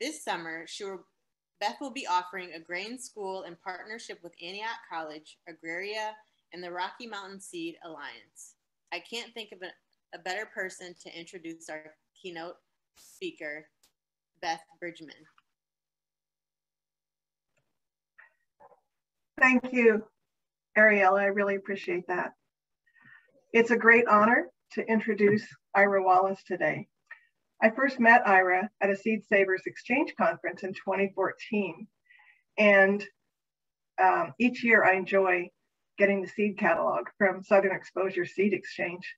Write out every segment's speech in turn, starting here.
This summer, will, Beth will be offering a grain school in partnership with Antioch College, Agraria, and the Rocky Mountain Seed Alliance. I can't think of a, a better person to introduce our keynote speaker, Beth Bridgman. Thank you, Ariella. I really appreciate that. It's a great honor to introduce Ira Wallace today. I first met Ira at a Seed Savers Exchange conference in 2014. And um, each year I enjoy getting the seed catalog from Southern Exposure Seed Exchange.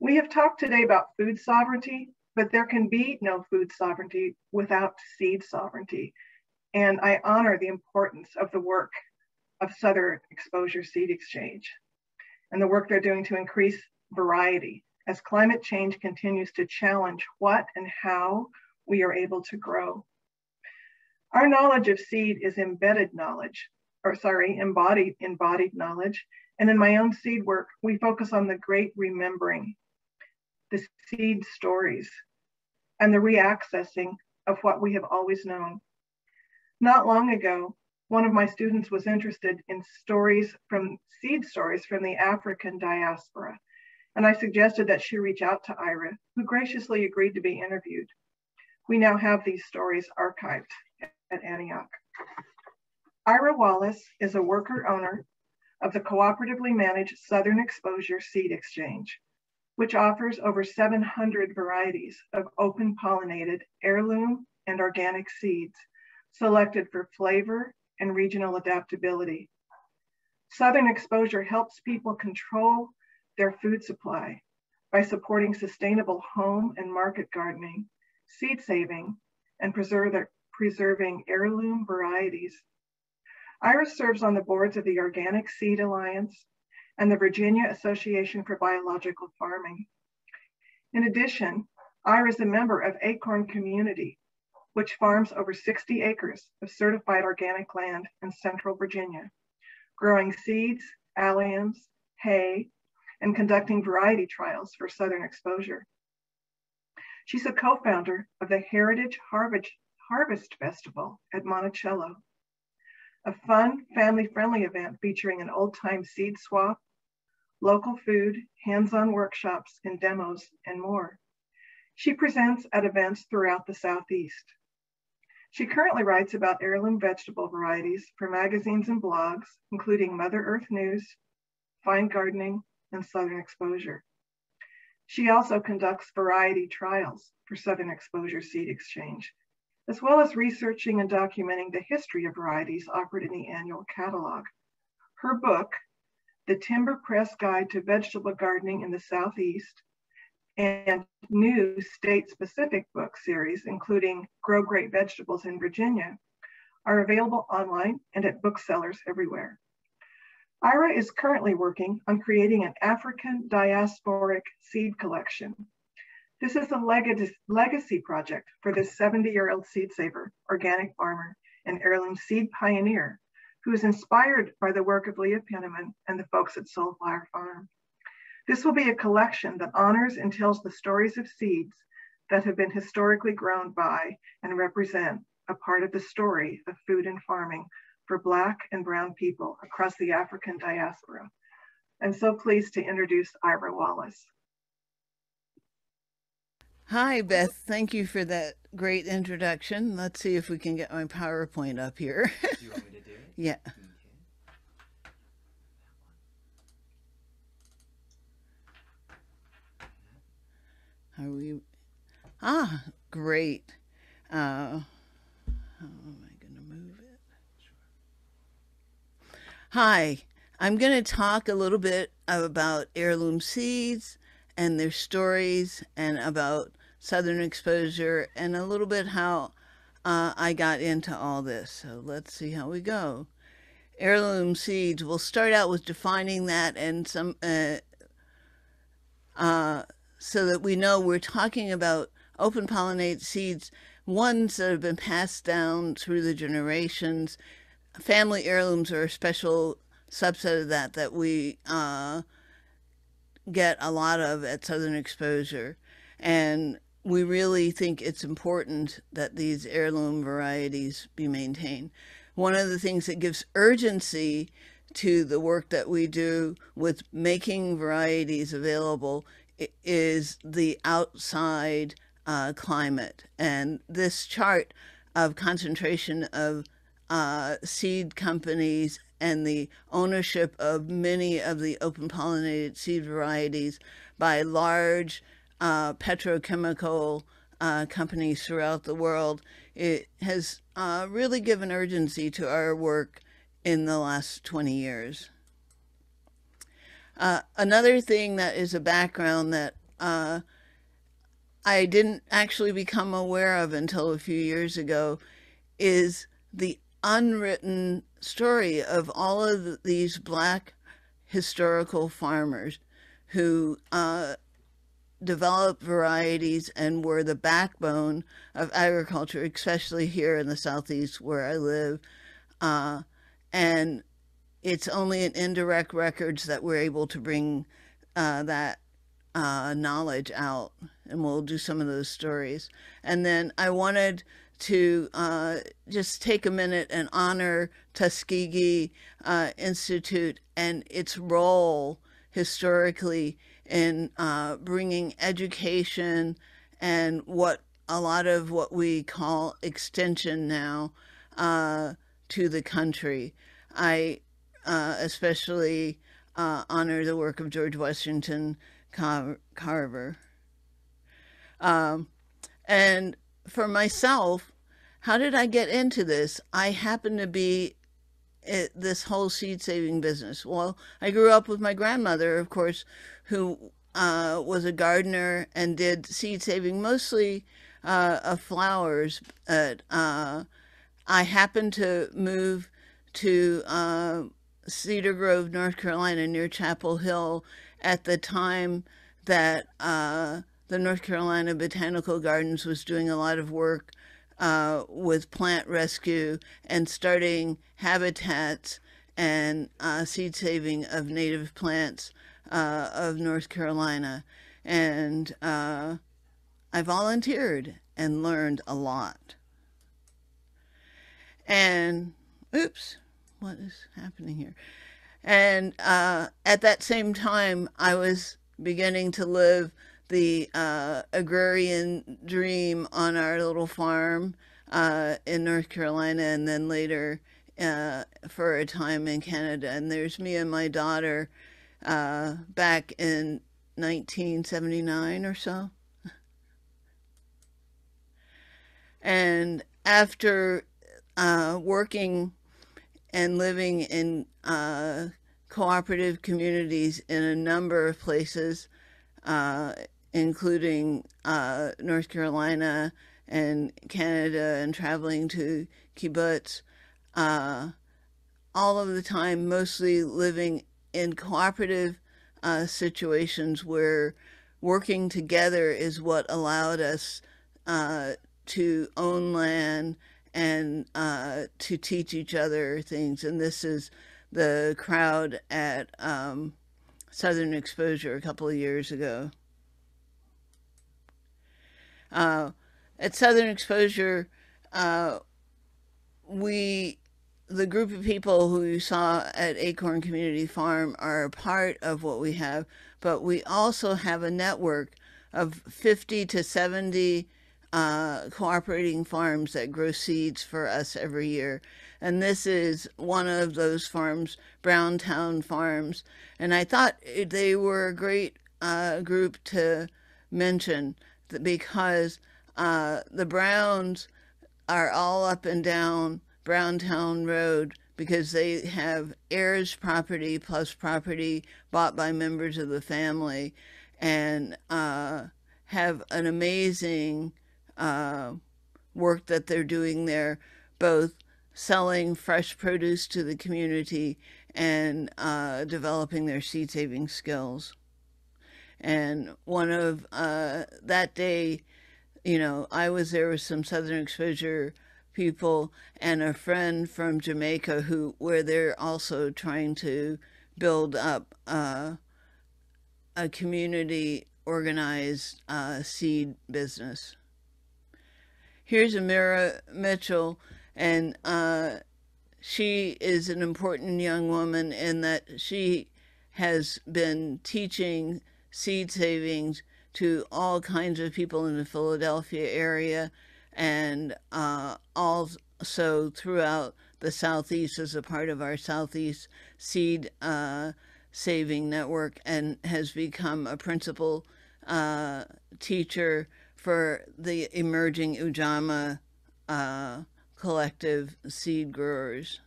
We have talked today about food sovereignty, but there can be no food sovereignty without seed sovereignty. And I honor the importance of the work of Southern Exposure Seed Exchange and the work they're doing to increase variety as climate change continues to challenge what and how we are able to grow. Our knowledge of seed is embedded knowledge, or sorry, embodied, embodied knowledge. And in my own seed work, we focus on the great remembering, the seed stories, and the reaccessing of what we have always known. Not long ago, one of my students was interested in stories from seed stories from the African diaspora. And I suggested that she reach out to Ira, who graciously agreed to be interviewed. We now have these stories archived at Antioch. Ira Wallace is a worker owner of the cooperatively managed Southern Exposure Seed Exchange, which offers over 700 varieties of open pollinated heirloom and organic seeds selected for flavor and regional adaptability. Southern exposure helps people control their food supply by supporting sustainable home and market gardening, seed saving, and preserving heirloom varieties. Iris serves on the boards of the Organic Seed Alliance and the Virginia Association for Biological Farming. In addition, Ira is a member of Acorn Community, which farms over 60 acres of certified organic land in central Virginia, growing seeds, alliums, hay, and conducting variety trials for Southern exposure. She's a co-founder of the Heritage Harvest, Festival at Monticello, a fun, family-friendly event featuring an old-time seed swap, local food, hands-on workshops and demos, and more. She presents at events throughout the Southeast. She currently writes about heirloom vegetable varieties for magazines and blogs, including Mother Earth News, Fine Gardening, and Southern Exposure. She also conducts variety trials for Southern Exposure Seed Exchange, as well as researching and documenting the history of varieties offered in the annual catalog. Her book, The Timber Press Guide to Vegetable Gardening in the Southeast, and new state-specific book series, including Grow Great Vegetables in Virginia, are available online and at booksellers everywhere. Ira is currently working on creating an African diasporic seed collection. This is a legacy project for this 70-year-old seed saver, organic farmer, and heirloom seed pioneer, who is inspired by the work of Leah Penniman and the folks at Soul Fire Farm. This will be a collection that honors and tells the stories of seeds that have been historically grown by and represent a part of the story of food and farming for Black and Brown people across the African diaspora. I'm so pleased to introduce Ira Wallace. Hi, Beth. Thank you for that great introduction. Let's see if we can get my PowerPoint up here. do you want me to do it? Yeah. Are we? Ah, great. Uh, how am I going to move it? Hi, I'm going to talk a little bit about heirloom seeds and their stories and about southern exposure and a little bit how uh, I got into all this. So let's see how we go. Heirloom seeds, we'll start out with defining that and some uh, uh, so that we know we're talking about open pollinate seeds, ones that have been passed down through the generations. Family heirlooms are a special subset of that that we uh, get a lot of at Southern Exposure. And we really think it's important that these heirloom varieties be maintained. One of the things that gives urgency to the work that we do with making varieties available is the outside uh, climate. And this chart of concentration of uh, seed companies and the ownership of many of the open pollinated seed varieties by large uh, petrochemical uh, companies throughout the world, it has uh, really given urgency to our work in the last 20 years. Uh, another thing that is a background that uh, I didn't actually become aware of until a few years ago is the unwritten story of all of these black historical farmers who uh, developed varieties and were the backbone of agriculture, especially here in the Southeast where I live. Uh, and it's only in indirect records that we're able to bring uh, that uh, knowledge out, and we'll do some of those stories. And then I wanted to uh, just take a minute and honor Tuskegee uh, Institute and its role historically in uh, bringing education and what a lot of what we call extension now uh, to the country. I uh, especially uh, honor the work of George Washington Car Carver. Um, and for myself, how did I get into this? I happen to be this whole seed saving business. Well, I grew up with my grandmother, of course, who uh, was a gardener and did seed saving mostly uh, of flowers. But, uh, I happened to move to uh, Cedar Grove, North Carolina, near Chapel Hill, at the time that uh, the North Carolina Botanical Gardens was doing a lot of work uh, with plant rescue and starting habitats and uh, seed saving of native plants uh, of North Carolina. And uh, I volunteered and learned a lot. And oops, what is happening here? And uh, at that same time, I was beginning to live the uh, agrarian dream on our little farm uh, in North Carolina, and then later uh, for a time in Canada. And there's me and my daughter uh, back in 1979 or so. And after uh, working and living in uh, cooperative communities in a number of places, uh, including uh, North Carolina and Canada, and traveling to kibbutz uh, all of the time, mostly living in cooperative uh, situations where working together is what allowed us uh, to own land and uh, to teach each other things. And this is the crowd at um, Southern Exposure a couple of years ago. Uh, at Southern Exposure, uh, we, the group of people who you saw at Acorn Community Farm are a part of what we have, but we also have a network of 50 to 70 uh, cooperating farms that grow seeds for us every year. And this is one of those farms, Browntown Farms. And I thought they were a great uh, group to mention because uh, the Browns are all up and down Browntown Road because they have heirs property plus property bought by members of the family and uh, have an amazing uh, work that they're doing there, both selling fresh produce to the community and uh, developing their seed saving skills. And one of uh, that day, you know, I was there with some Southern Exposure people and a friend from Jamaica who, where they're also trying to build up uh, a community organized uh, seed business. Here's Amira Mitchell, and uh, she is an important young woman in that she has been teaching seed savings to all kinds of people in the Philadelphia area and uh, also throughout the Southeast as a part of our Southeast Seed uh, Saving Network and has become a principal uh, teacher for the emerging Ujamaa uh, collective seed growers.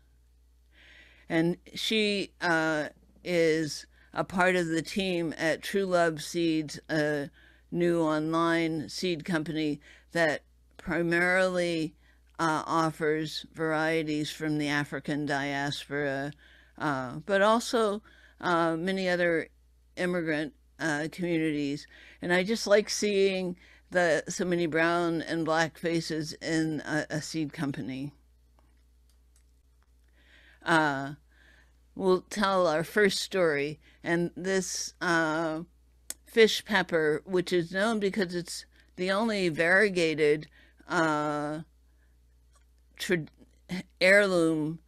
And she uh, is a part of the team at True Love Seeds, a new online seed company that primarily uh, offers varieties from the African diaspora, uh, but also uh, many other immigrant uh, communities. And I just like seeing the so many brown and black faces in a, a seed company. We'll tell our first story, and this uh, fish pepper, which is known because it's the only variegated uh, heirloom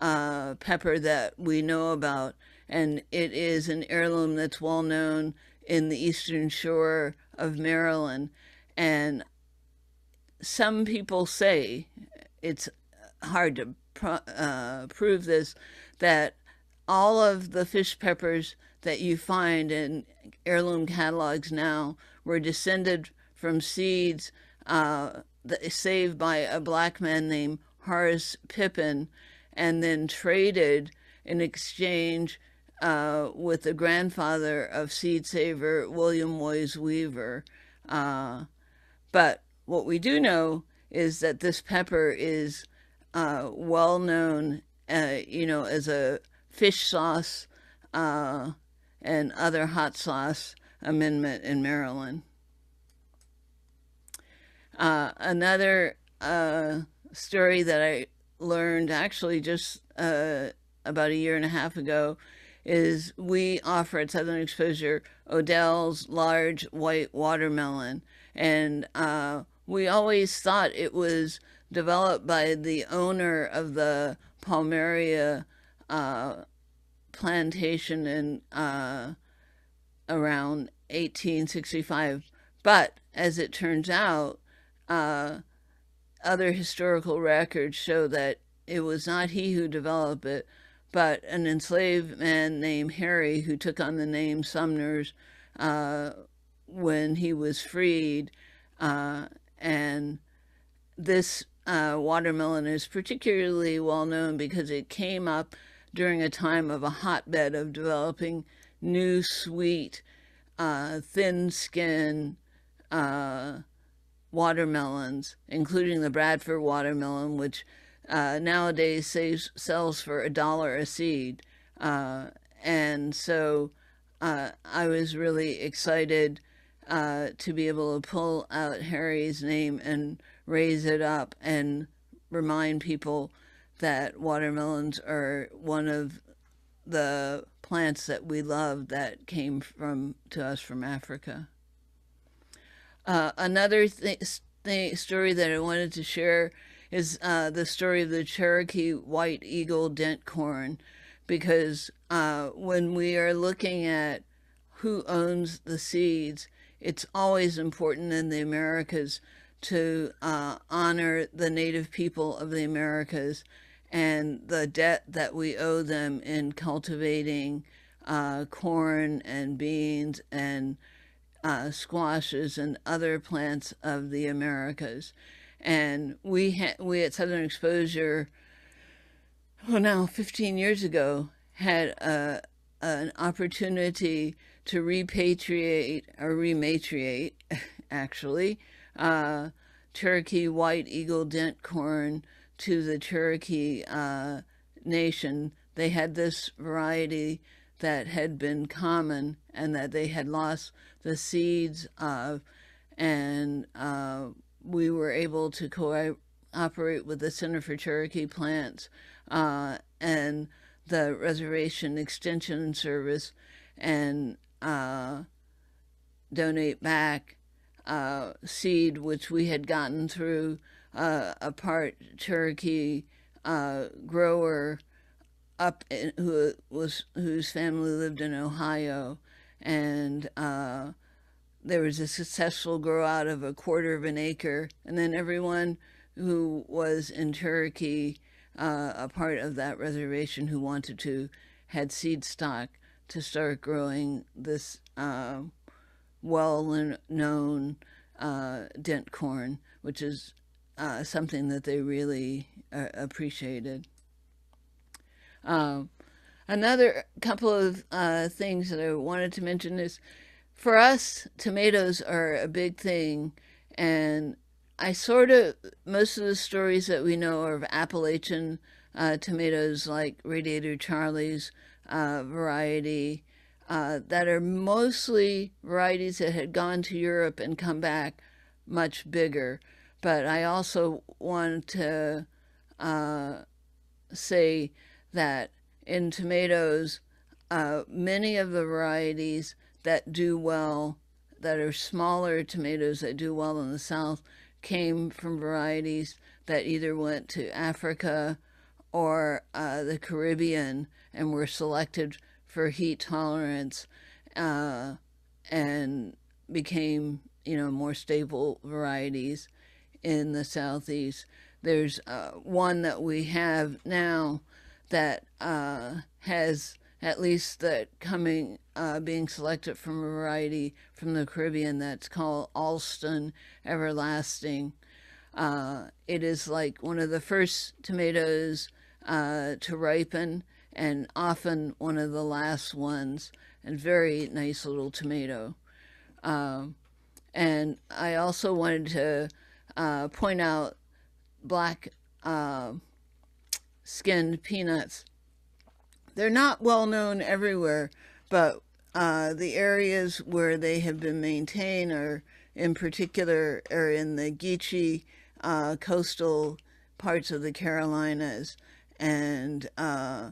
uh, pepper that we know about, and it is an heirloom that's well known in the eastern shore of Maryland. And some people say it's hard to uh, prove this that all of the fish peppers that you find in heirloom catalogs now were descended from seeds uh, saved by a black man named Horace Pippin and then traded in exchange uh, with the grandfather of seed saver William Woys Weaver. Uh, but what we do know is that this pepper is uh, well known, uh, you know, as a fish sauce uh, and other hot sauce amendment in Maryland. Uh, another uh, story that I learned actually just uh, about a year and a half ago is we offer at Southern Exposure Odell's large white watermelon. And uh, we always thought it was developed by the owner of the Palmaria uh, plantation in uh, around 1865. But as it turns out, uh, other historical records show that it was not he who developed it, but an enslaved man named Harry who took on the name Sumner's uh, when he was freed. Uh, and this uh, watermelon is particularly well known because it came up during a time of a hotbed of developing new, sweet, uh, thin skin uh, watermelons, including the Bradford watermelon, which uh, nowadays saves, sells for a dollar a seed. Uh, and so uh, I was really excited uh, to be able to pull out Harry's name and raise it up and remind people that watermelons are one of the plants that we love that came from to us from Africa. Uh, another th- th- story that I wanted to share is uh, the story of the Cherokee White Eagle dent corn, because uh, when we are looking at who owns the seeds, it's always important in the Americas to uh, honor the native people of the Americas and the debt that we owe them in cultivating uh, corn and beans and uh, squashes and other plants of the Americas. And we we at Southern Exposure, well now 15 years ago, had a, an opportunity to repatriate or rematriate, actually, uh, Cherokee white eagle dent corn to the Cherokee uh, nation. They had this variety that had been common and that they had lost the seeds of, and uh, we were able to cooperate with the Center for Cherokee Plants uh, and the Reservation Extension Service and uh, donate back uh, seed, which we had gotten through uh, a part Cherokee uh, grower up in, who was whose family lived in Ohio, and uh, there was a successful grow out of a quarter of an acre, and then everyone who was in Cherokee, uh, a part of that reservation who wanted to, had seed stock to start growing this uh, well-known uh, dent corn, which is uh, something that they really uh, appreciated. Um, another couple of uh, things that I wanted to mention is for us, tomatoes are a big thing. And I sort of, most of the stories that we know are of Appalachian uh, tomatoes like Radiator Charlie's uh, variety uh, that are mostly varieties that had gone to Europe and come back much bigger. But I also want to uh, say that in tomatoes, uh, many of the varieties that do well, that are smaller tomatoes that do well in the South, came from varieties that either went to Africa or uh, the Caribbean and were selected for heat tolerance uh, and became, you know, more stable varieties in the Southeast. There's uh, one that we have now that uh, has at least that coming uh, being selected from a variety from the Caribbean that's called Alston Everlasting. Uh, it is like one of the first tomatoes uh, to ripen and often one of the last ones and very nice little tomato. Um, and I also wanted to uh, point out black uh, skinned peanuts. They're not well known everywhere, but uh, the areas where they have been maintained are in particular are in the Geechee uh, coastal parts of the Carolinas. And uh,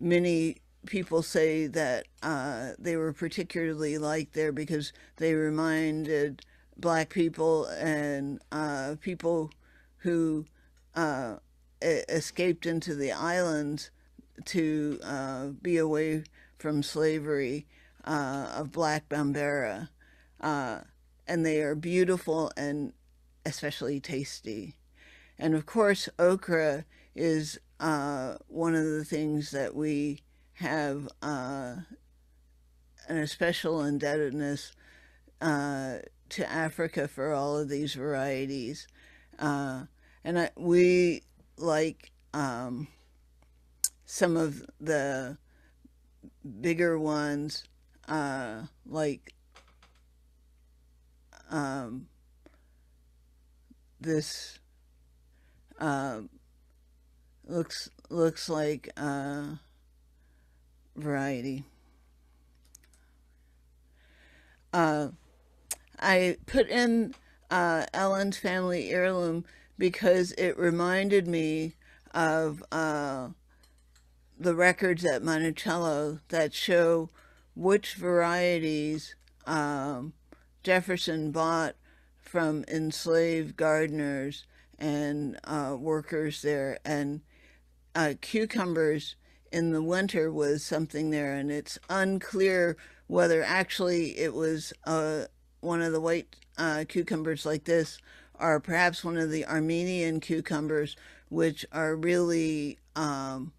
many people say that uh, they were particularly liked there because they reminded black people and uh, people who uh, escaped into the islands to uh, be away from slavery uh, of black Bambara. Uh, and they are beautiful and especially tasty. And of course, okra is uh, one of the things that we have an especial indebtedness to Africa for all of these varieties. Uh, and I, we like um, some of the bigger ones, uh, like um, this uh, looks looks like uh, variety. I put in uh, Ellen's family heirloom because it reminded me of uh, the records at Monticello that show which varieties um, Jefferson bought from enslaved gardeners and uh, workers there. And uh, cucumbers in the winter was something there, and it's unclear whether actually it was uh, one of the white uh, cucumbers like this or perhaps one of the Armenian cucumbers, which are really um,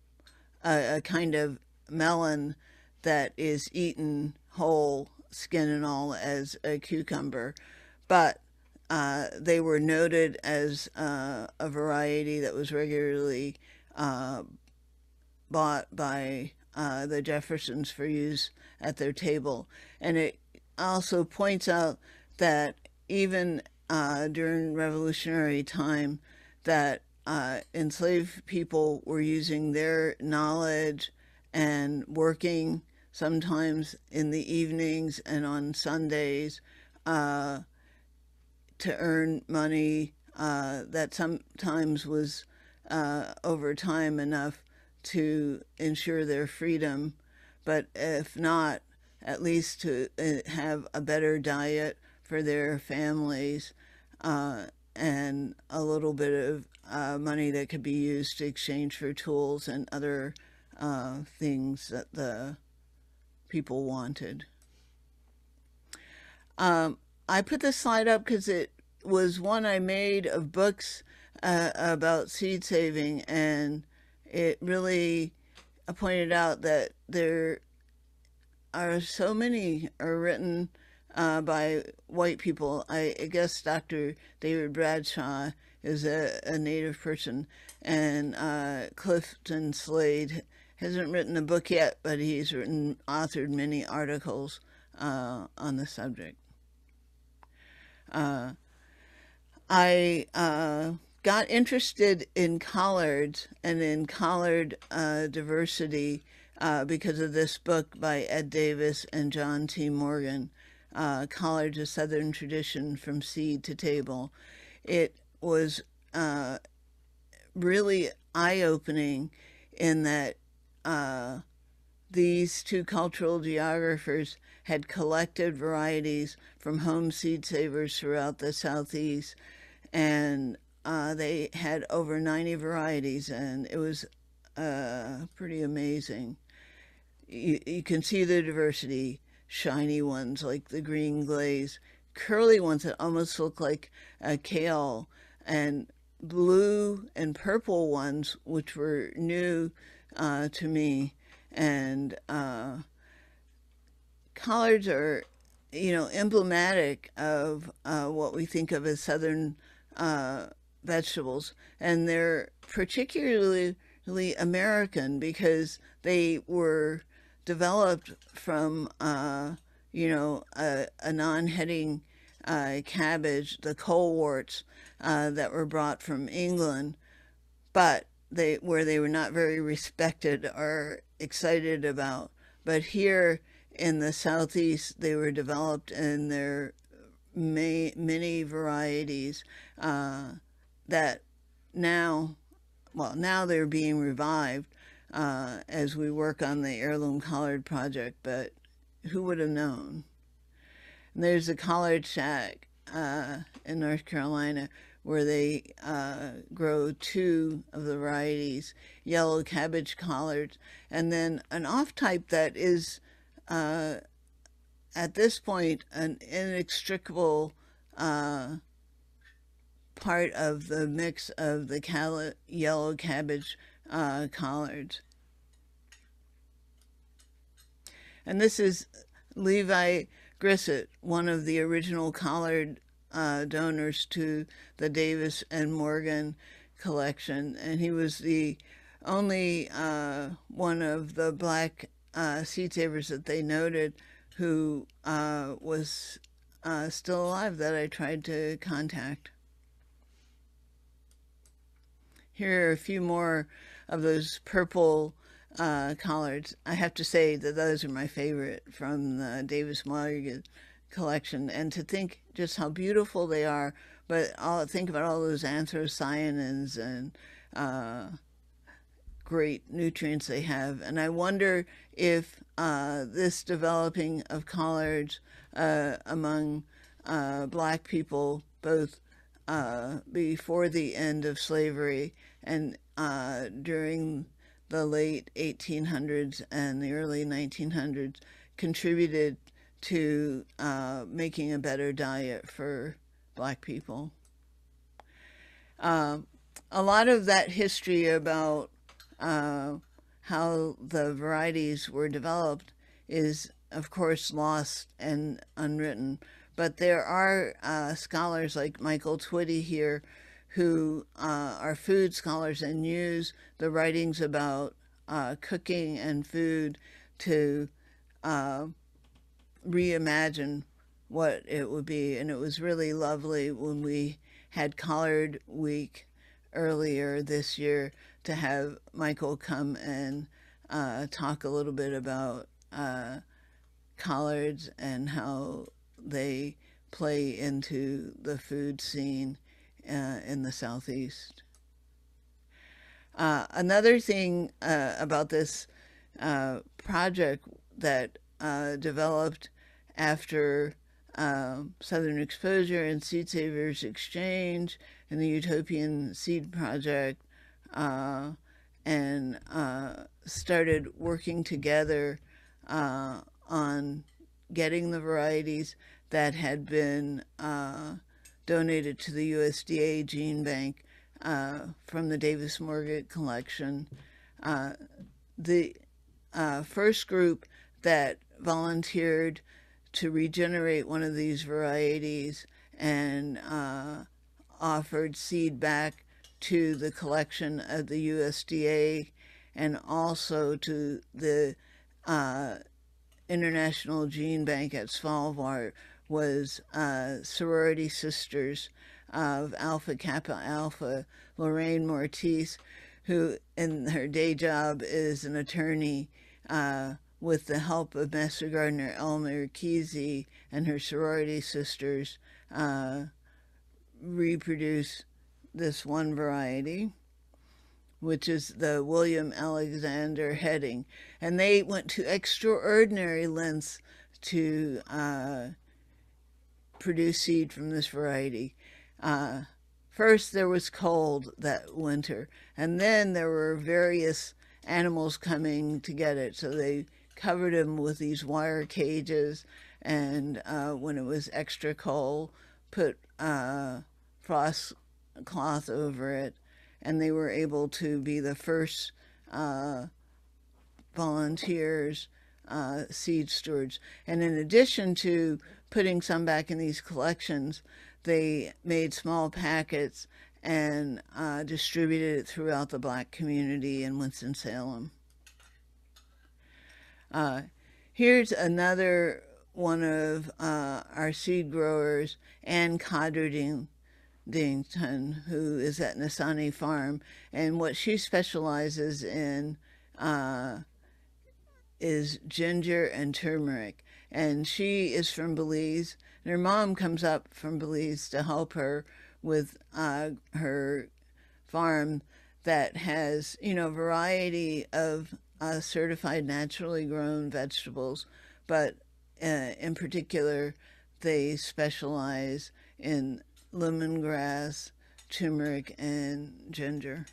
a, a kind of melon that is eaten whole, skin and all, as a cucumber. But uh, they were noted as uh, a variety that was regularly uh, bought by uh, the Jeffersons for use at their table. And it also points out that even uh, during revolutionary time, that uh, enslaved people were using their knowledge and working sometimes in the evenings and on Sundays uh, to earn money uh, that sometimes was uh, over time enough to ensure their freedom. But if not, at least to uh, have a better diet for their families uh, and a little bit of uh, money that could be used to exchange for tools and other uh, things that the people wanted. Um, I put this slide up because it was one I made of books uh, about seed saving, and it really pointed out that there are so many are written uh, by white people. I, I, guess Dr. David Bradshaw is a, a native person, and uh, Clifton Slade hasn't written a book yet, but he's written, authored many articles uh, on the subject. Uh, I uh, got interested in collards and in collard uh, diversity uh, because of this book by Ed Davis and John T. Morgan, uh, Collards, a Southern Tradition from Seed to Table. It was uh, really eye-opening in that uh, these two cultural geographers had collected varieties from home seed savers throughout the Southeast and uh, they had over 90 varieties and it was uh, pretty amazing. You, you can see the diversity, shiny ones like the green glaze, curly ones that almost look like kale, and blue and purple ones, which were new uh, to me. And uh, collards are, you know, emblematic of uh, what we think of as Southern uh, vegetables, and they're particularly American because they were developed from, uh, you know, a, a non-heading uh, cabbage, the coleworts uh, that were brought from England, but they where they were not very respected or excited about. But here in the southeast, they were developed in their may, many varieties uh, that now, well, now they're being revived uh, as we work on the heirloom collard project, but who would have known? And there's a collard shack uh, in North Carolina where they uh, grow two of the varieties, yellow cabbage collards, and then an off type that is uh, at this point an inextricable uh, part of the mix of the yellow cabbage uh, collards. And this is Levi Grissett, one of the original collard uh, donors to the Davis and Morgan collection. And he was the only uh, one of the black uh, seed savers that they noted who uh, was uh, still alive that I tried to contact. Here are a few more of those purple uh, collards. I have to say that those are my favorite from the Davis Morgan collection. And to think just how beautiful they are, but I'll think about all those anthocyanins and uh, great nutrients they have. And I wonder if uh, this developing of collards uh, among uh, black people, both uh, before the end of slavery and uh, during the late 1800s and the early 1900s contributed to uh, making a better diet for black people. Uh, a lot of that history about uh, how the varieties were developed is, of course, lost and unwritten. But there are uh, scholars like Michael Twitty here who uh, are food scholars and use the writings about uh, cooking and food to uh, reimagine what it would be. And it was really lovely when we had Collard Week earlier this year to have Michael come and uh, talk a little bit about uh, collards and how they play into the food scene uh, in the Southeast. Uh, another thing uh, about this uh, project that uh, developed after uh, Southern Exposure and Seed Savers Exchange and the Utopian Seed Project uh, and started working together on getting the varieties that had been donated to the USDA Gene Bank uh, from the Davis Morgan collection. Uh, the uh, first group that volunteered to regenerate one of these varieties and uh, offered seed back to the collection of the USDA and also to the uh, International Gene Bank at Svalbard was uh, sorority sisters of Alpha Kappa Alpha, Lorraine Mortiz, who in her day job is an attorney uh, with the help of Master Gardener Elmer Kesey and her sorority sisters, uh, reproduce this one variety, which is the William Alexander heading. And they went to extraordinary lengths to uh, produce seed from this variety. Uh, first, there was cold that winter, and then there were various animals coming to get it. So they covered them with these wire cages, and uh, when it was extra cold, put uh, frost cloth over it, and they were able to be the first uh, volunteers, uh, seed stewards. And in addition to putting some back in these collections, they made small packets and uh, distributed it throughout the black community in Winston-Salem. Uh, here's another one of uh, our seed growers, Ann Codderding, Dington, who is at Nasani Farm, and what she specializes in uh, is ginger and turmeric. And she is from Belize, and her mom comes up from Belize to help her with uh, her farm that has, you know, variety of uh, certified naturally grown vegetables, but uh, in particular, they specialize in lemongrass, turmeric, and ginger.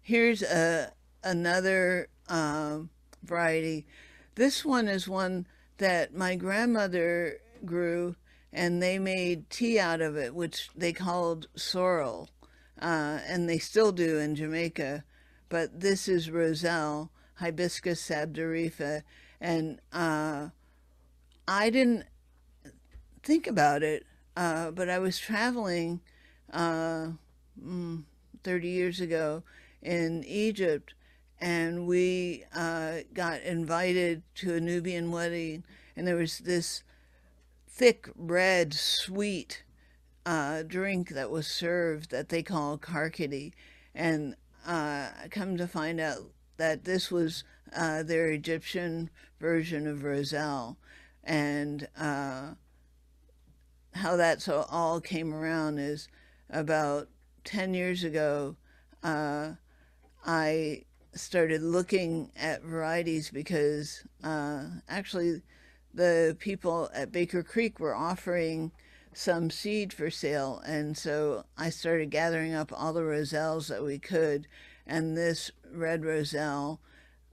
Here's a another uh, variety. This one is one that my grandmother grew, and they made tea out of it, which they called sorrel, uh, and they still do in Jamaica. But this is Roselle, Hibiscus sabdariffa, and uh, I didn't think about it, uh, but I was traveling uh, mm, 30 years ago in Egypt, and we uh, got invited to a Nubian wedding, and there was this thick, red, sweet uh, drink that was served that they call karkadi, and uh, come to find out that this was uh, their Egyptian version of Roselle, and how that so all came around is about 10 years ago, uh, I started looking at varieties because uh, actually the people at Baker Creek were offering some seed for sale. And so I started gathering up all the roselles that we could. And this red roselle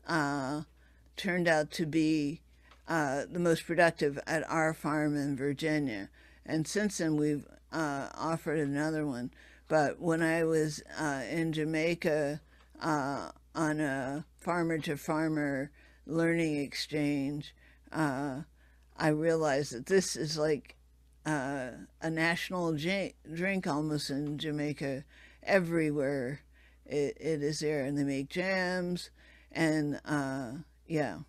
uh, turned out to be uh, the most productive at our farm in Virginia. And since then, we've uh, offered another one. But when I was uh, in Jamaica uh, on a farmer to farmer learning exchange, uh, I realized that this is like uh, a national drink almost in Jamaica. Everywhere it, it is there, and they make jams, and uh, yeah.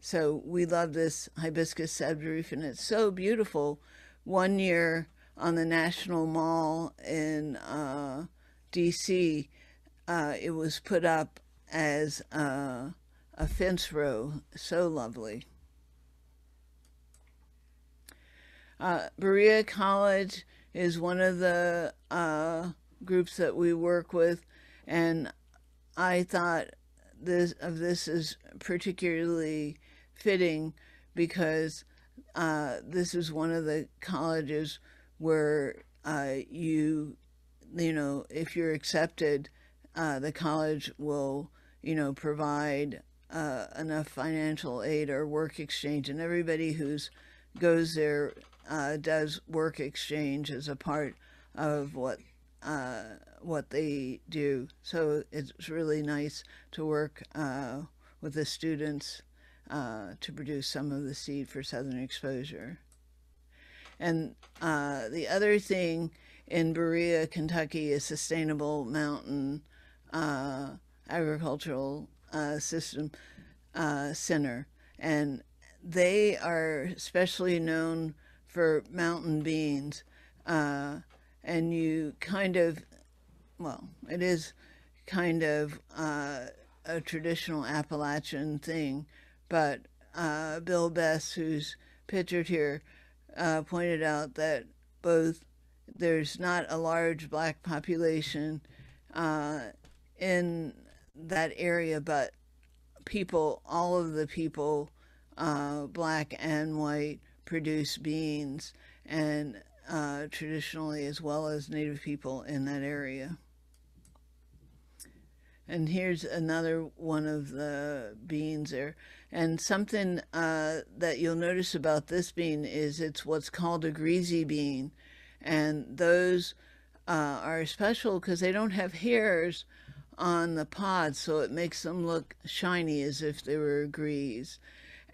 So we love this hibiscus sabdariffa, and it's so beautiful one year on the National Mall in uh, DC, uh, it was put up as uh, a fence row. So lovely. Uh, Berea College is one of the uh, groups that we work with, and I thought this of this is particularly fitting because uh, this is one of the colleges where uh, you you know if you're accepted uh, the college will you know provide uh, enough financial aid or work exchange and everybody who's goes there uh, does work exchange as a part of what uh, what they do. So it's really nice to work uh, with the students uh, to produce some of the seed for southern exposure. And the other thing in Berea, Kentucky, is Sustainable Mountain uh, Agricultural uh, System Center. And they are especially known for mountain beans. Uh, and you kind of, well, it is kind of uh, a traditional Appalachian thing, but uh, Bill Best, who's pictured here, uh, pointed out that both there's not a large black population uh, in that area, but people, all of the people, uh, black and white, produce beans, and uh, traditionally as well as Native people in that area. And here's another one of the beans there. And something uh, that you'll notice about this bean is it's what's called a greasy bean. And those uh, are special because they don't have hairs on the pod, so it makes them look shiny as if they were grease.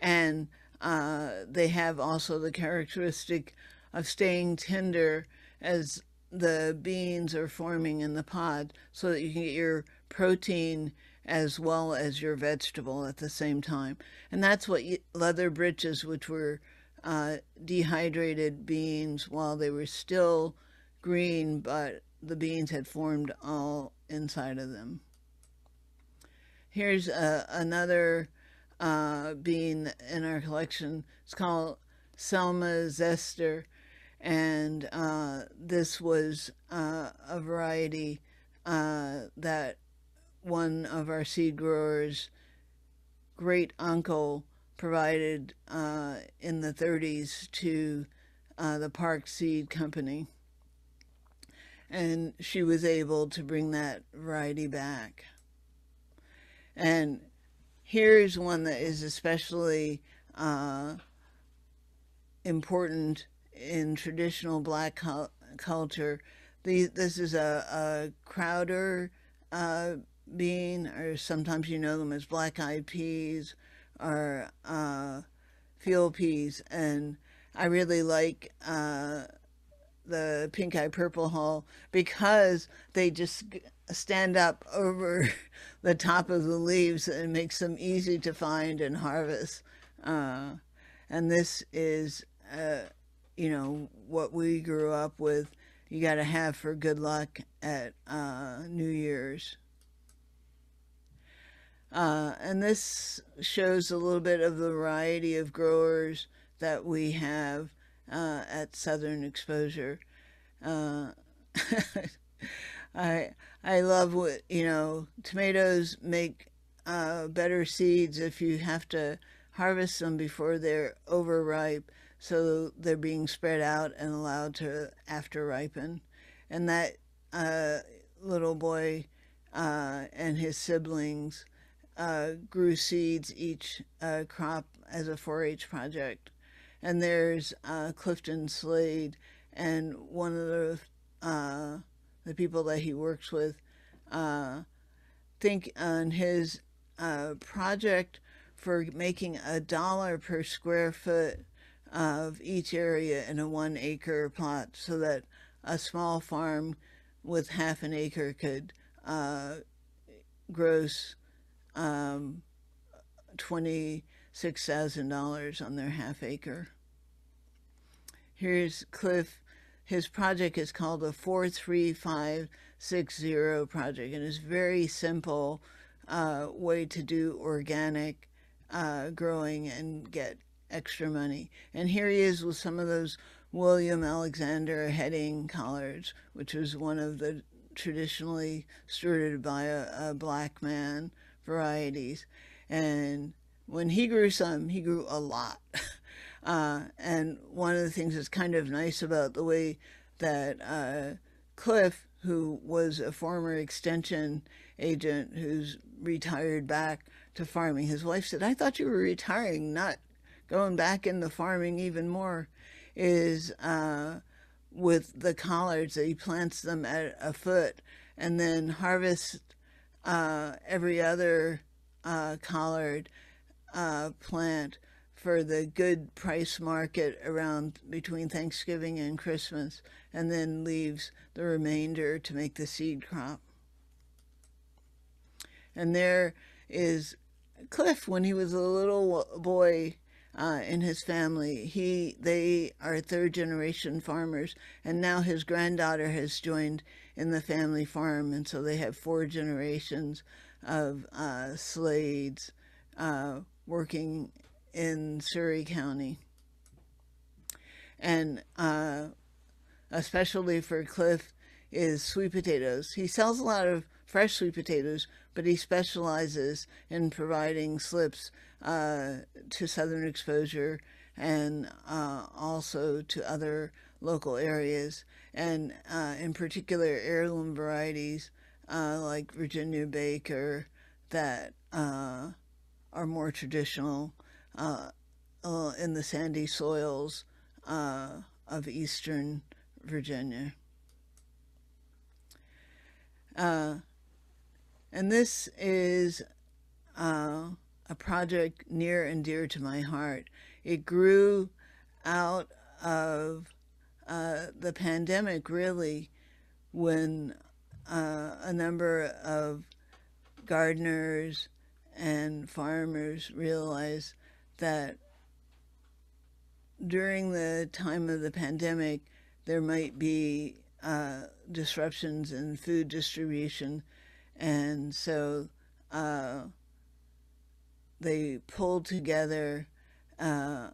And uh, they have also the characteristic of staying tender as the beans are forming in the pod so that you can get your protein as well as your vegetable at the same time. And that's what leather breeches, which were uh, dehydrated beans while they were still green, but the beans had formed all inside of them. Here's uh, another uh, bean in our collection. It's called Selma Zesta and uh, this was uh, a variety uh, that one of our seed growers' great uncle provided in the 30s to the Park Seed Company. And she was able to bring that variety back. And here's one that is especially uh, important in traditional black culture. The, this is a, a Crowder uh, bean, or sometimes you know them as black-eyed peas or uh, field peas. And I really like the pink-eye purple hull because they just stand up over the top of the leaves and makes them easy to find and harvest. Uh, and this is uh, you know, what we grew up with, you got to have for good luck at uh, New Year's. Uh, and this shows a little bit of the variety of growers that we have uh, at Southern Exposure. Uh, I I love what you know. Tomatoes make uh, better seeds if you have to harvest them before they're overripe so they're being spread out and allowed to after ripen. And that uh, little boy uh, and his siblings uh, grew seeds each uh, crop as a 4-H project. And there's uh, Clifton Slade, and one of the uh, the people that he works with think on his project for making a dollar per square foot of each area in a one acre plot so that a small farm with half an acre could uh, gross um, $26,000 on their half acre. Here's Cliff. His project is called the 43560 project and it's very simple uh, way to do organic uh, growing and get extra money. And here he is with some of those William Alexander heading collards, which was one of the traditionally stewarded by a, a black man varieties. And when he grew some, he grew a lot. Uh, and one of the things that's kind of nice about the way that uh, Cliff, who was a former extension agent who's retired back to farming, his wife said, I thought you were retiring, not going back into farming even more, is uh, with the collards that he plants them at a foot and then harvests uh, every other uh, collard uh, plant for the good price market around between Thanksgiving and Christmas, and then leaves the remainder to make the seed crop. And there is Cliff when he was a little boy uh, in his family. He they are third generation farmers, and now his granddaughter has joined in the family farm, and so they have four generations of uh, Slades uh, working in Surry County. And uh, especially for Cliff is sweet potatoes. He sells a lot of fresh sweet potatoes, but he specializes in providing slips uh, to Southern Exposure and uh, also to other local areas, and uh, in particular heirloom varieties uh, like Virginia Baker that uh, are more traditional uh, in the sandy soils of eastern Virginia. and this is a project near and dear to my heart. It grew out of uh, the pandemic, really, when uh, a number of gardeners and farmers realized that during the time of the pandemic, there might be uh, disruptions in food distribution. And so uh, they pulled together uh,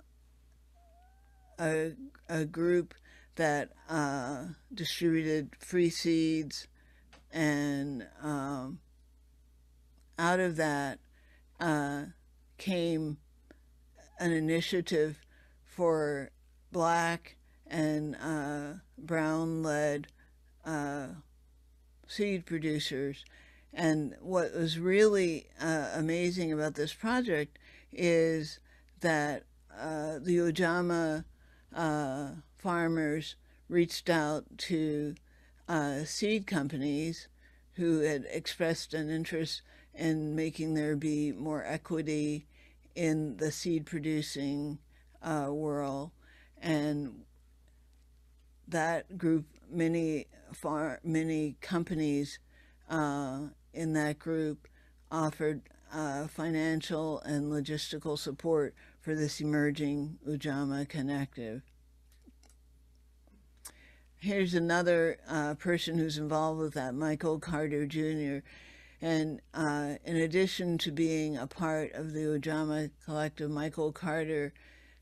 a, a group that uh, distributed free seeds and um, out of that uh, came an initiative for black and uh, brown led uh, seed producers. And what was really uh, amazing about this project is that uh, the Ujamaa uh, farmers reached out to uh, seed companies who had expressed an interest in making there be more equity in the seed producing uh, world. And that group, many far many companies uh, in that group offered uh, financial and logistical support for this emerging Ujamaa connective. Here's another uh, person who's involved with that, Michael Carter Jr. And uh, in addition to being a part of the Ujamaa collective, Michael Carter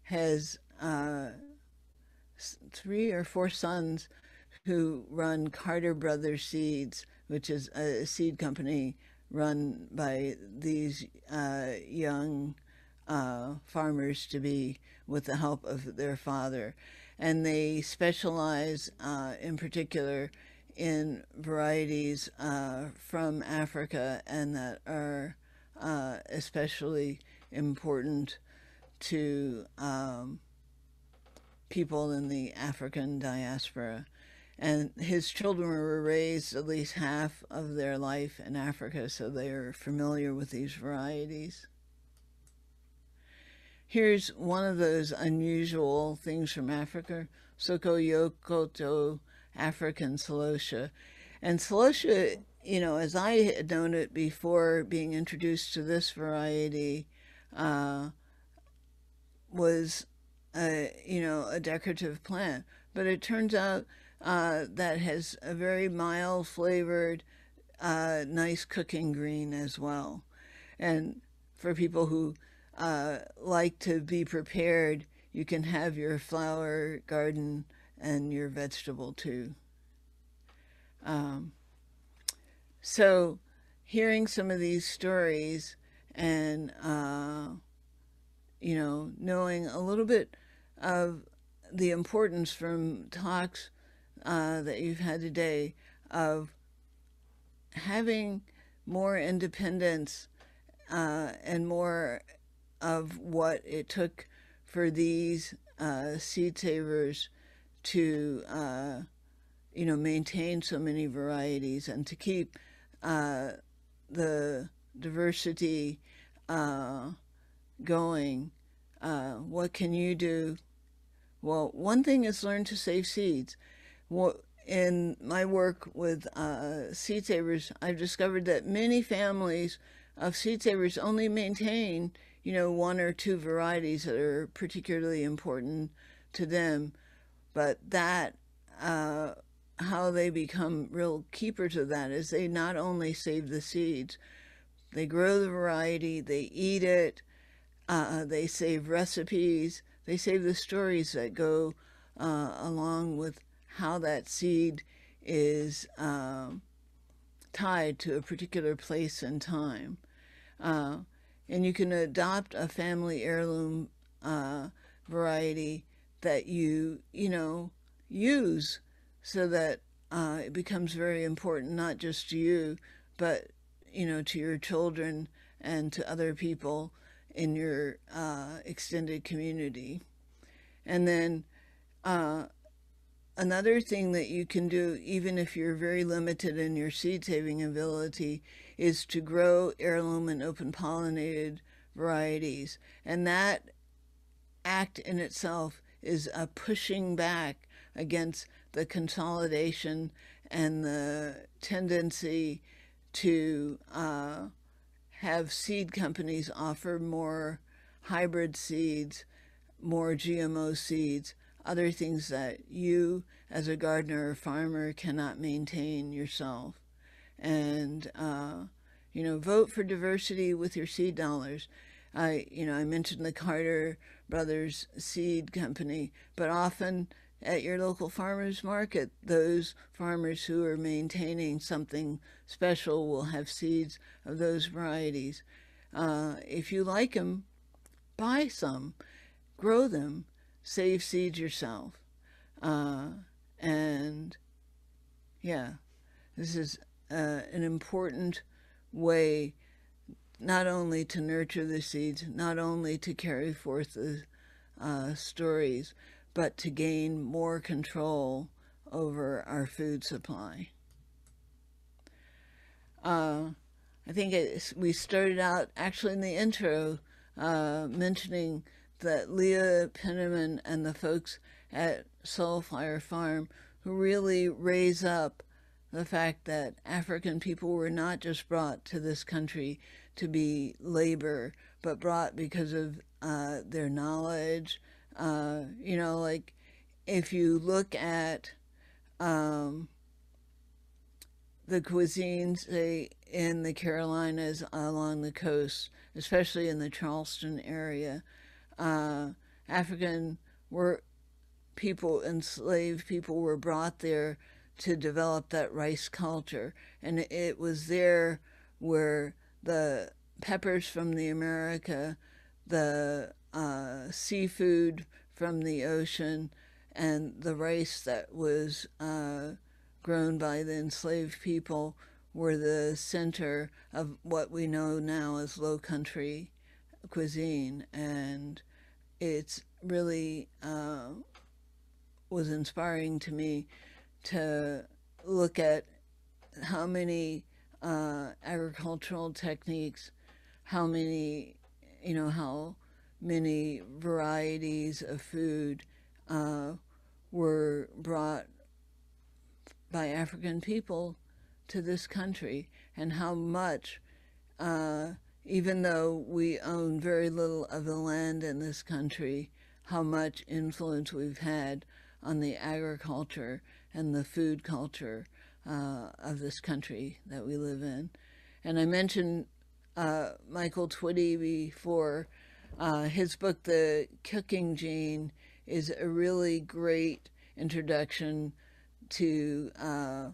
has uh, three or four sons who run Carter Brothers Seeds, which is a seed company run by these uh, young uh, farmers to be with the help of their father. And they specialize uh, in particular in varieties uh, from Africa and that are uh, especially important to um, people in the African diaspora and his children were raised at least half of their life in Africa, so they are familiar with these varieties. Here's one of those unusual things from Africa, Sokoyokoto African celosia. And celosia, you know, as I had known it before being introduced to this variety, uh, was, a, you know, a decorative plant. But it turns out uh, that has a very mild flavored, uh, nice cooking green as well. And for people who uh, like to be prepared, you can have your flower garden and your vegetable too. Um, so hearing some of these stories and, uh, you know, knowing a little bit of the importance from talks uh, that you've had today of having more independence uh, and more of what it took for these uh, seed savers to, uh, you know, maintain so many varieties and to keep uh, the diversity uh, going. Uh, what can you do? Well, one thing is learn to save seeds. In my work with uh, seed savers, I've discovered that many families of seed savers only maintain, you know, one or two varieties that are particularly important to them. But that, uh, how they become real keepers of that is they not only save the seeds, they grow the variety, they eat it, uh, they save recipes, they save the stories that go uh, along with how that seed is um, tied to a particular place and time. Uh, and you can adopt a family heirloom uh, variety that you, you know, use so that uh, it becomes very important, not just to you, but, you know, to your children and to other people in your uh, extended community. And then uh, another thing that you can do, even if you're very limited in your seed saving ability, is to grow heirloom and open pollinated varieties. And that act in itself is a pushing back against the consolidation and the tendency to uh, have seed companies offer more hybrid seeds, more GMO seeds, other things that you as a gardener or farmer cannot maintain yourself. And, uh, you know, vote for diversity with your seed dollars. I, you know, I mentioned the Carter Brothers Seed Company, but often at your local farmers market, those farmers who are maintaining something special will have seeds of those varieties. Uh, if you like them, buy some, grow them, save seeds yourself. Uh, and yeah, this is uh, an important way not only to nurture the seeds, not only to carry forth the uh, stories, but to gain more control over our food supply. Uh, I think we started out actually in the intro uh, mentioning that Leah Penniman and the folks at Soul Fire Farm who really raise up the fact that African people were not just brought to this country to be labor, but brought because of uh, their knowledge. Uh, you know, like if you look at um, the cuisines say, in the Carolinas along the coast, especially in the Charleston area, uh, African were people, enslaved people were brought there to develop that rice culture. And it was there where the peppers from the America, the uh, seafood from the ocean, and the rice that was uh, grown by the enslaved people were the center of what we know now as low country cuisine. And it's really uh, was inspiring to me to look at how many uh, agricultural techniques, how many, you know, how many varieties of food uh, were brought by African people to this country and how much uh, even though we own very little of the land in this country, how much influence we've had on the agriculture and the food culture uh, of this country that we live in. And I mentioned uh, Michael Twitty before. Uh, his book, The Cooking Gene, is a really great introduction to uh,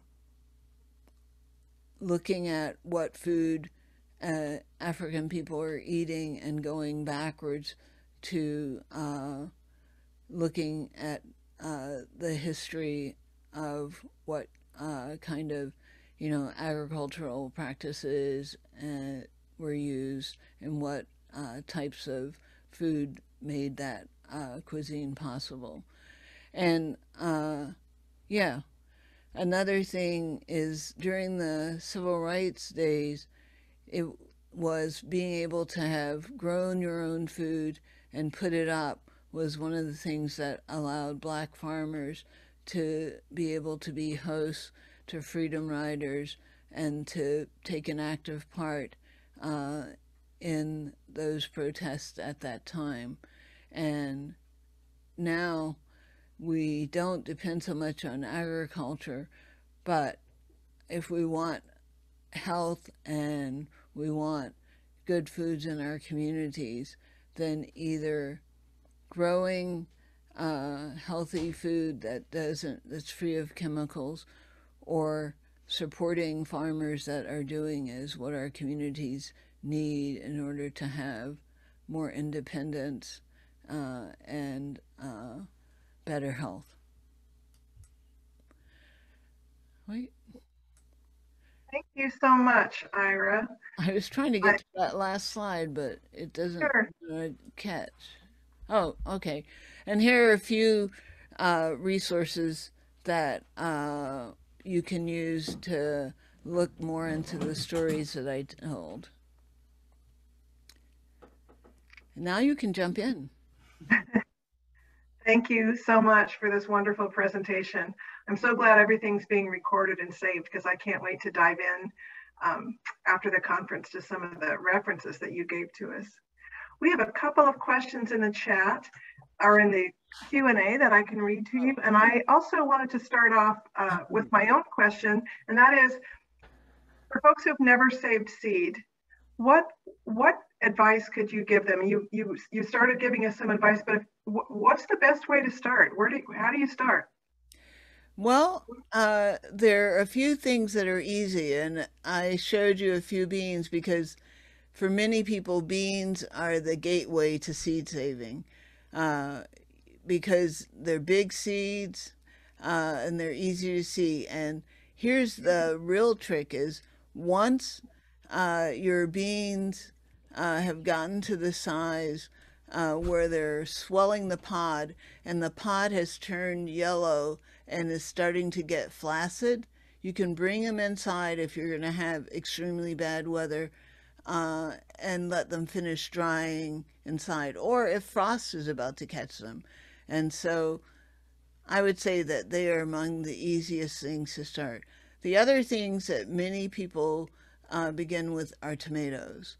looking at what food uh, African people are eating and going backwards to uh, looking at the history of what uh, kind of, you know, agricultural practices uh, were used and what uh, types of food made that uh, cuisine possible. And uh, yeah, another thing is during the civil rights days, it was being able to have grown your own food and put it up was one of the things that allowed black farmers to be able to be hosts to freedom riders and to take an active part uh, in those protests at that time. And now we don't depend so much on agriculture, but if we want health and we want good foods in our communities, then either growing uh, healthy food that doesn't that's free of chemicals or supporting farmers that are doing is what our communities need in order to have more independence uh, and uh, better health. Wait. Thank you so much, Ira. I was trying to get I, to that last slide, but it doesn't sure. uh, catch. Oh, okay. And here are a few uh, resources that uh, you can use to look more into the stories that I told. Now you can jump in. Thank you so much for this wonderful presentation. I'm so glad everything's being recorded and saved because I can't wait to dive in um, after the conference to some of the references that you gave to us. We have a couple of questions in the chat or in the Q&A that I can read to you. And I also wanted to start off uh, with my own question, and that is, for folks who've never saved seed, what what advice could you give them? You you you started giving us some advice, but if, what's the best way to start? Where do how do you start? Well, uh, there are a few things that are easy, and I showed you a few beans because for many people, beans are the gateway to seed saving uh, because they're big seeds uh, and they're easy to see. And here's the real trick is once uh, your beans uh, have gotten to the size uh, where they're swelling the pod and the pod has turned yellow and is starting to get flaccid, you can bring them inside if you're going to have extremely bad weather uh, and let them finish drying inside, or if frost is about to catch them. And so I would say that they are among the easiest things to start. The other things that many people uh, begin with are tomatoes,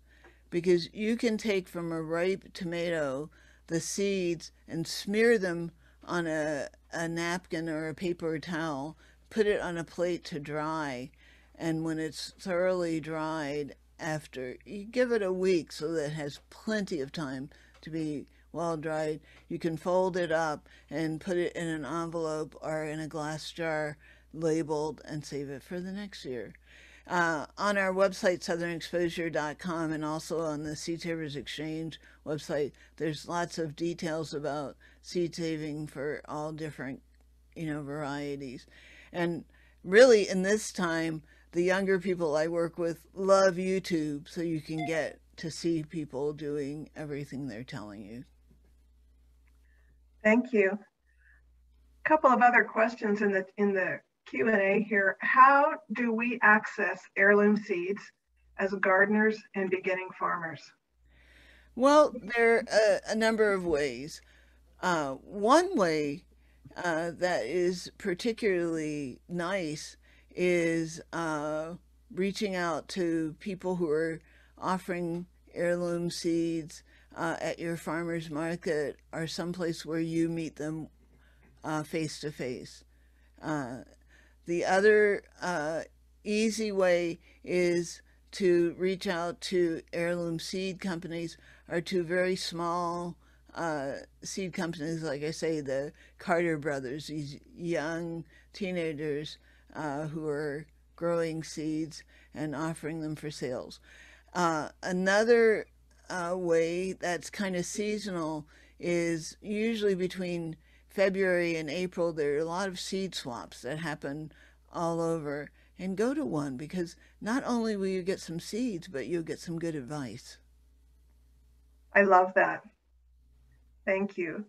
because you can take from a ripe tomato the seeds and smear them on a, a napkin or a paper towel, put it on a plate to dry, and when it's thoroughly dried after. You give it a week so that it has plenty of time to be well dried. You can fold it up and put it in an envelope or in a glass jar labeled and save it for the next year. Uh, on our website southernexposure.com and also on the seed savers exchange website there's lots of details about seed saving for all different you know varieties. And really in this time the younger people I work with love YouTube, so you can get to see people doing everything they're telling you. Thank you. A couple of other questions in the in the Q&A here. How do we access heirloom seeds as gardeners and beginning farmers? Well, there are a, a number of ways. Uh, one way uh, that is particularly nice is uh, reaching out to people who are offering heirloom seeds uh, at your farmer's market or someplace where you meet them uh, face to face. The other uh, easy way is to reach out to heirloom seed companies or to very small uh, seed companies, like I say, the Carter brothers, these young teenagers uh, who are growing seeds and offering them for sales. Uh, another uh, way that's kind of seasonal is usually between February and April, there are a lot of seed swaps that happen all over. And go to one because not only will you get some seeds, but you'll get some good advice. I love that. Thank you.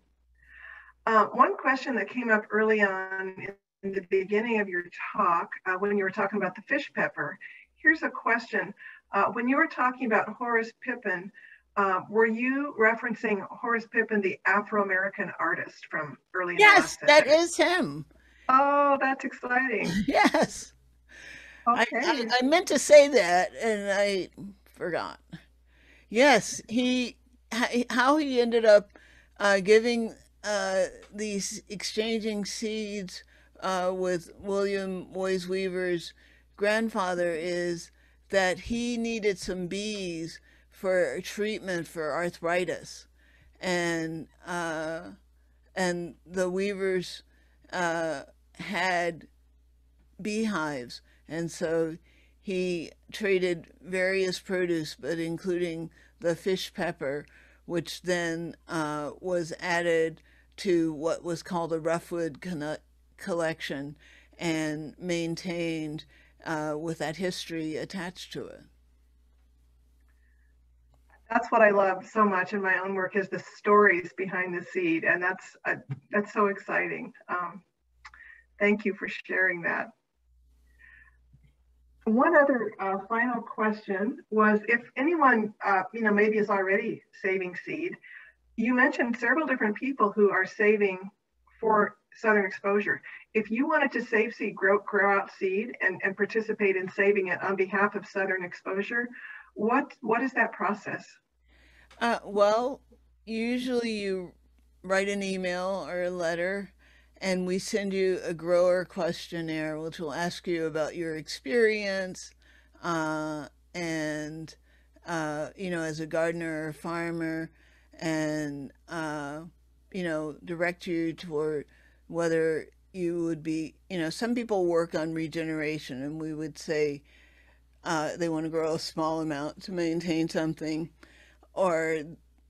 Uh, one question that came up early on in the beginning of your talk, uh, when you were talking about the fish pepper, here's a question. Uh, when you were talking about Horace Pippin, uh, were you referencing Horace Pippin, the Afro-American artist from early? Yes, that is him. Oh, that's exciting. yes. Okay. I, I, I meant to say that and I forgot. Yes, he how he ended up uh, giving uh, these exchanging seeds uh, with William Woys Weaver's grandfather is that he needed some bees for treatment for arthritis, and uh, and the Weavers uh, had beehives, and so he traded various produce, but including the fish pepper, which then uh, was added to what was called a roughwood collection and maintained uh, with that history attached to it. That's what I love so much in my own work is the stories behind the seed, and that's uh, that's so exciting. Um, thank you for sharing that. One other uh, final question was if anyone, uh, you know, maybe is already saving seed. You mentioned several different people who are saving for southern exposure. If you wanted to save seed, grow, grow out seed and, and participate in saving it on behalf of southern exposure, what what is that process? Uh, well, usually you write an email or a letter and we send you a grower questionnaire which will ask you about your experience uh, and uh, you know as a gardener or farmer and uh, you know direct you toward whether you would be, you know, some people work on regeneration and we would say uh, they want to grow a small amount to maintain something or,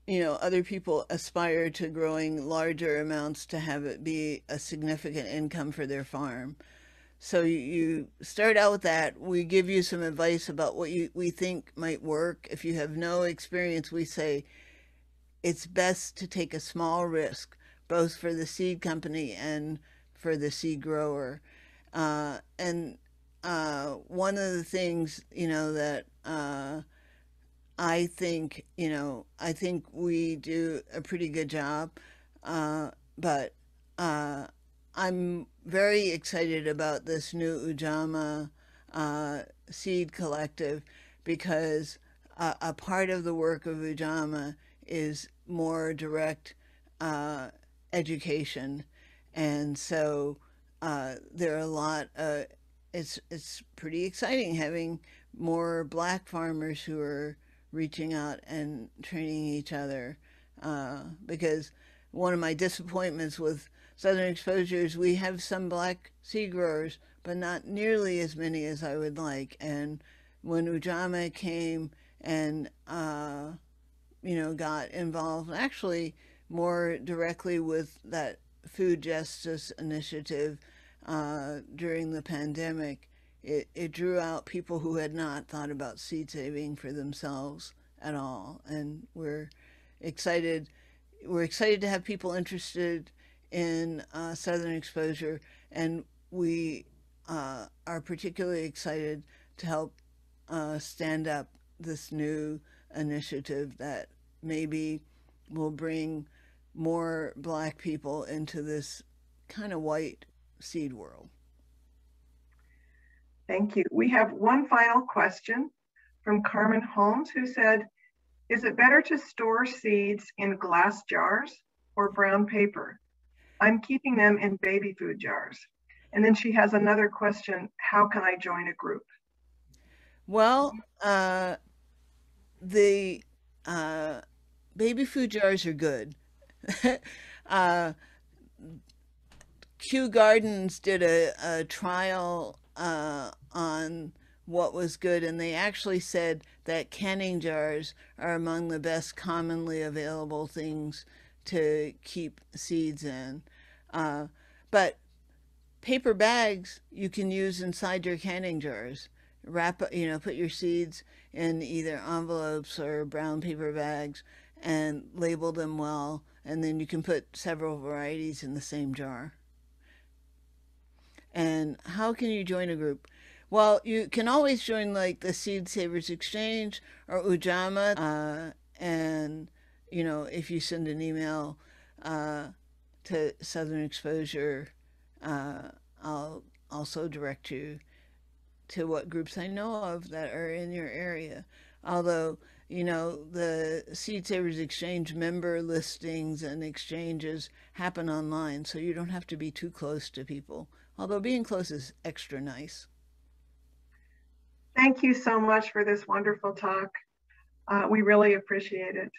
you know, other people aspire to growing larger amounts to have it be a significant income for their farm. So you start out with that. We give you some advice about what you, we think might work. If you have no experience, we say it's best to take a small risk both for the seed company and for the seed grower. Uh, and uh, one of the things, you know, that uh, I think, you know, I think we do a pretty good job, uh, but uh, I'm very excited about this new Ujamaa uh, seed collective because a part of the work of Ujamaa is more direct uh, education. And so uh, there are a lot, uh, it's, it's pretty exciting having more black farmers who are reaching out and training each other. Uh, because one of my disappointments with Southern Exposures, we have some black seed growers, but not nearly as many as I would like. And when Ujamaa came and, uh, you know, got involved, actually, more directly with that food justice initiative uh, during the pandemic, it, it drew out people who had not thought about seed saving for themselves at all. And we're excited. We're excited to have people interested in uh, southern exposure, and we uh, are particularly excited to help uh, stand up this new initiative that maybe will bring more black people into this kind of white seed world. Thank you. We have one final question from Carmen Holmes who said, is it better to store seeds in glass jars or brown paper? I'm keeping them in baby food jars. And then she has another question, how can I join a group? Well, uh, the uh, baby food jars are good. Uh, Kew Gardens did a, a trial uh, on what was good, and they actually said that canning jars are among the best commonly available things to keep seeds in. Uh, but paper bags you can use inside your canning jars. Wrap, you know, put your seeds in either envelopes or brown paper bags and label them well, and then you can put several varieties in the same jar. And how can you join a group? Well, you can always join like the Seed Savers Exchange or Ujamaa, uh, and you know if you send an email uh, to Southern Exposure, uh, I'll also direct you to what groups I know of that are in your area. Although you know the Seed Savers Exchange member listings and exchanges happen online, so you don't have to be too close to people. Although being close is extra nice. Thank you so much for this wonderful talk. Uh, we really appreciate it.